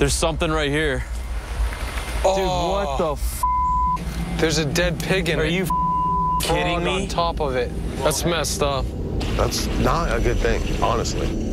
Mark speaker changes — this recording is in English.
Speaker 1: There's something right here. Dude, what oh. the f?
Speaker 2: There's a dead pig in
Speaker 1: Are
Speaker 2: it.
Speaker 1: you kidding me?
Speaker 2: on top of it. That's messed up.
Speaker 3: That's not a good thing, honestly.